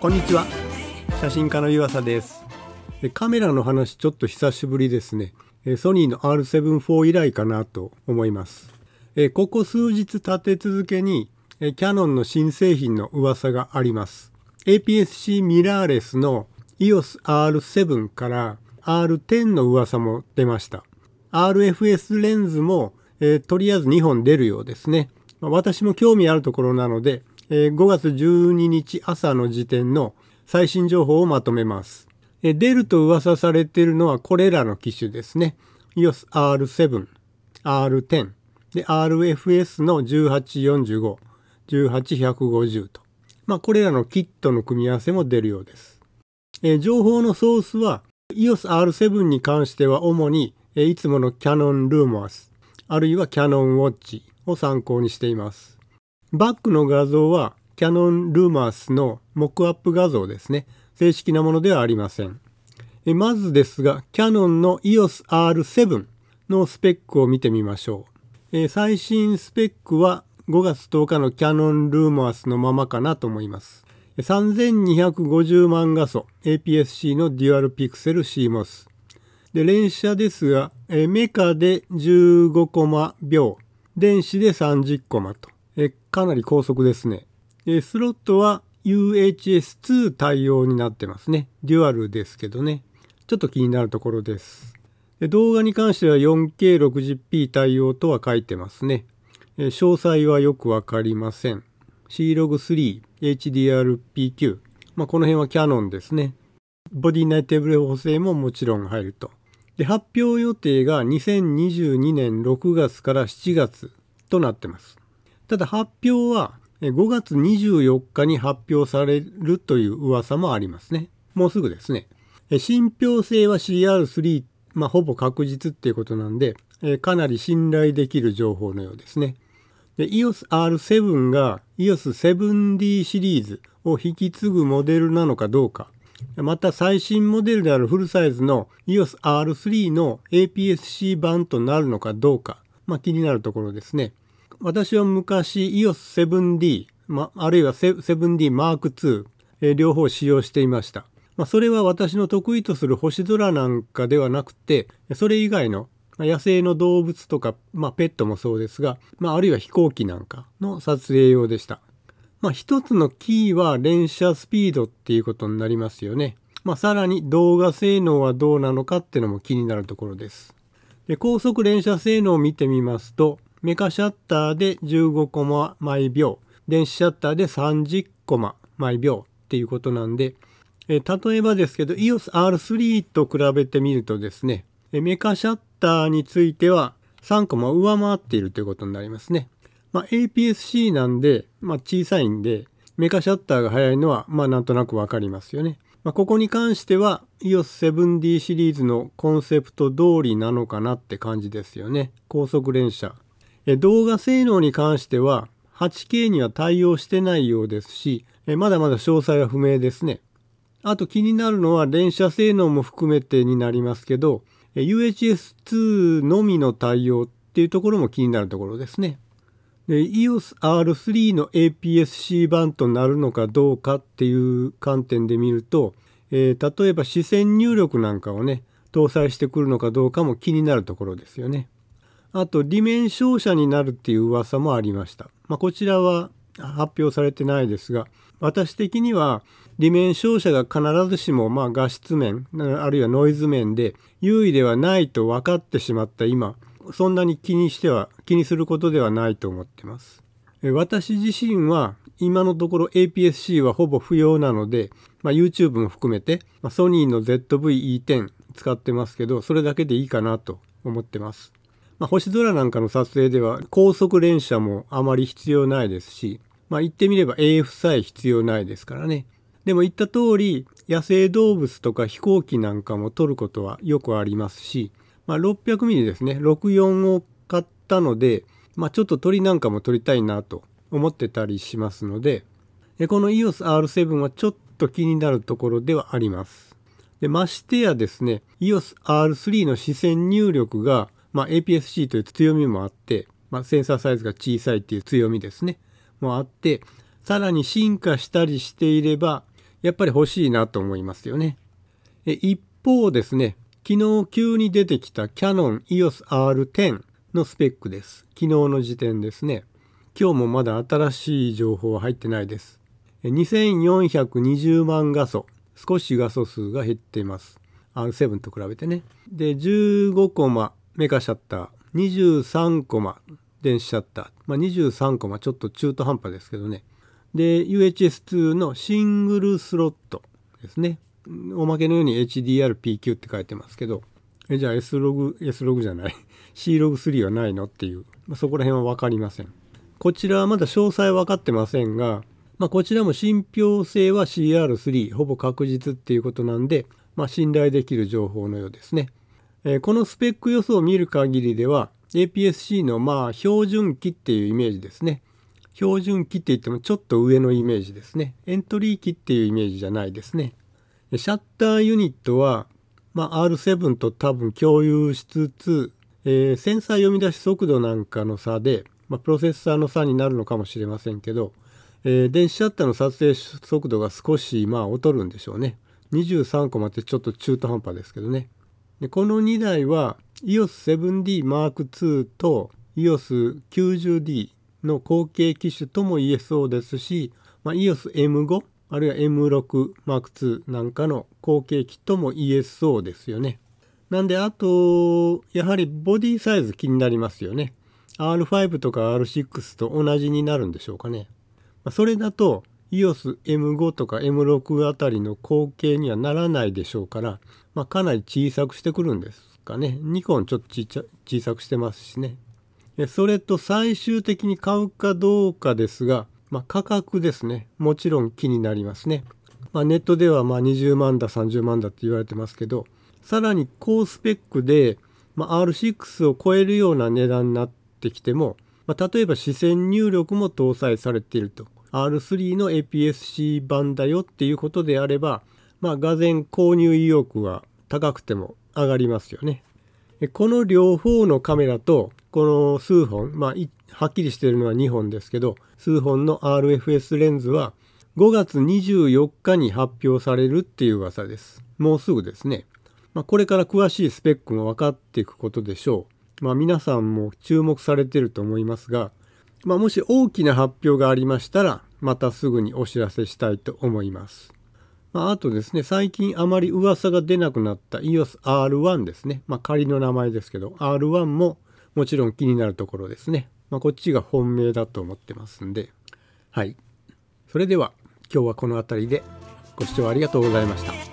こんにちは。写真家の湯浅です。カメラの話ちょっと久しぶりですね。ソニーの R7-4 以来かなと思います。ここ数日立て続けにキャノンの新製品の噂があります。APS-C ミラーレスの EOS R7 から R10 の噂も出ました。RFS レンズも、えー、とりあえず2本出るようですね。ま、私も興味あるところなので、えー、5月12日朝の時点の最新情報をまとめます。出ると噂されているのはこれらの機種ですね。EOS R7、R10、で RFS の1845、18150と。まあこれらのキットの組み合わせも出るようです。情報のソースは EOS R7 に関しては主にいつものキャノンルーモアス、あるいはキャノンウォッチを参考にしています。バックの画像はキャノンルーマースのモックアップ画像ですね。正式なものではありません。まずですが、キャノンの EOS R7 のスペックを見てみましょう。最新スペックは5月10日のキャノンルーマースのままかなと思います。3250万画素 APS-C のデュアルピクセル CMOS で、連射ですが、メカで15コマ秒、電子で30コマと、かなり高速ですね。えスロットは UHS2 対応になってますね。デュアルですけどね。ちょっと気になるところです。で動画に関しては 4K60p 対応とは書いてますね。え詳細はよくわかりません。C-Log3、HDR-PQ。まあ、この辺はキャノンですね。ボディ内テーブル補正ももちろん入ると。で、発表予定が2022年6月から7月となってます。ただ発表は5月24日に発表されるという噂もありますね。もうすぐですね。信憑性は CR3、まあ、ほぼ確実っていうことなんで、かなり信頼できる情報のようですね。EOS R7 が EOS7D シリーズを引き継ぐモデルなのかどうかまた最新モデルであるフルサイズの EOS R3 の APS-C 版となるのかどうか、まあ、気になるところですね。私は昔 EOS7D、まあ、るいは 7D Mark II、えー、両方使用していました。まあ、それは私の得意とする星空なんかではなくて、それ以外の野生の動物とか、まあ、ペットもそうですが、まあ、あるいは飛行機なんかの撮影用でした。まあ一つのキーは連射スピードっていうことになりますよね。まあさらに動画性能はどうなのかっていうのも気になるところです。で高速連射性能を見てみますと、メカシャッターで15コマ毎秒、電子シャッターで30コマ毎秒っていうことなんで、え例えばですけど EOS R3 と比べてみるとですね、メカシャッターについては3コマ上回っているということになりますね。まあ、APS-C なんで、まあ、小さいんで、メカシャッターが速いのは、まあ、なんとなくわかりますよね。まあ、ここに関しては EOS7D シリーズのコンセプト通りなのかなって感じですよね。高速連射。動画性能に関しては 8K には対応してないようですし、まだまだ詳細は不明ですね。あと気になるのは連射性能も含めてになりますけど、UHS2 のみの対応っていうところも気になるところですね。EOS R3 の APS-C 版となるのかどうかっていう観点で見ると、えー、例えば視線入力なんかをね搭載してくるのかどうかも気になるところですよね。あと、ディメン照射になるっていう噂もありました。まあ、こちらは発表されてないですが、私的には、ディメン照射が必ずしもま画質面、あるいはノイズ面で優位ではないと分かってしまった今、そんなに気にしては気にすることではないと思ってます。私自身は今のところ APS-C はほぼ不要なので、まあ、YouTube も含めて、ま、ソニーの ZV-E10 使ってますけど、それだけでいいかなと思ってます。まあ、星空なんかの撮影では高速連射もあまり必要ないですし、まあ、言ってみれば AF さえ必要ないですからね。でも言った通り、野生動物とか飛行機なんかも撮ることはよくありますし、まあ、600mm ですね64を買ったので、まあ、ちょっと鳥なんかも撮りたいなと思ってたりしますのでこの EOS R7 はちょっと気になるところではあります。でましてやですね EOS R3 の視線入力が、まあ、APS-C という強みもあって、まあ、センサーサイズが小さいっていう強みですねもあってさらに進化したりしていればやっぱり欲しいなと思いますよね。え一方ですね、昨日急に出てきたキャノン EOS R10 のスペックです。昨日の時点ですね。今日もまだ新しい情報は入ってないです。2420万画素。少し画素数が減っています。R7 と比べてね。で、15コマメガシャッター、23コマ電子シャッター、まあ、23コマちょっと中途半端ですけどね。で、UHS2 のシングルスロットですね。おまけのように HDRPQ って書いてますけど、えじゃあ S ログ、S ログじゃない、C ログ3はないの？っていう、まあ、そこら辺は分かりません。こちらはまだ詳細分かってませんが、まあ、こちらも信憑性は CR3 ほぼ確実っていうことなんで、まあ、信頼できる情報のようですね。え、このスペック予想を見る限りでは APS-C のまあ標準機っていうイメージですね。標準機って言ってもちょっと上のイメージですね。エントリー機っていうイメージじゃないですね。シャッターユニットは、まあ、R7 と多分共有しつつ、えー、センサー読み出し速度なんかの差で、まあ、プロセッサーの差になるのかもしれませんけど、えー、電子シャッターの撮影速度が少しまあ劣るんでしょうね。23コマってちょっと中途半端ですけどね。でこの2台は EOS7D Mark II と EOS90D の後継機種とも言えそうですし、まあ、EOSM5 あるいは M6 M2 なんかの後継機とも言えそうですよね。なんであとやはりボディサイズ気になりますよね。R5 とか R6 と同じになるんでしょうかね。まそれだと EOS M5 とか M6 あたりの後継にはならないでしょうから、まあ、かなり小さくしてくるんですかね。ニコンちょっと小さくしてますしね。それと最終的に買うかどうかですが、まあ、価格ですね。もちろん気になりますね。まあ、ネットではま20万だ30万だって言われてますけど、さらに高スペックで、まあ、R6 を超えるような値段になってきても、まあ、例えば視線入力も搭載されていると。R3 の APS-C 版だよっていうことであれば、まあ、がぜ購入意欲は高くても上がりますよね。この両方のカメラとこの数本、まあ、はっきりしているのは2本ですけど数本の RFS レンズは5月24日に発表されるっていう噂です。もうすぐですね。まあ、これから詳しいスペックも分かっていくことでしょう。まあ、皆さんも注目されてると思いますが、まあ、もし大きな発表がありましたらまたすぐにお知らせしたいと思います。まあ、あとですね、最近あまり噂が出なくなった EOS R1 ですね。まあ、仮の名前ですけど、R1 ももちろん気になるところですね。まあ、こっちが本命だと思ってますんで。はい。それでは今日はこの辺りでご視聴ありがとうございました。